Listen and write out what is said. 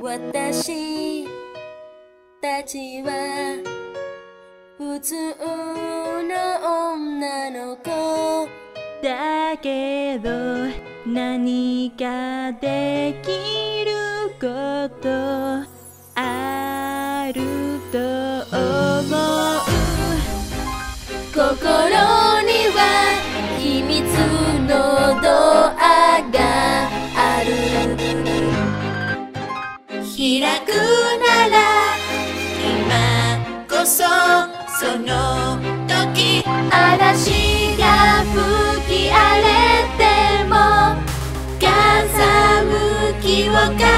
私たちは普通の女の子だけど何かできること開くなら今こそその時嵐が吹き荒れても風向きを変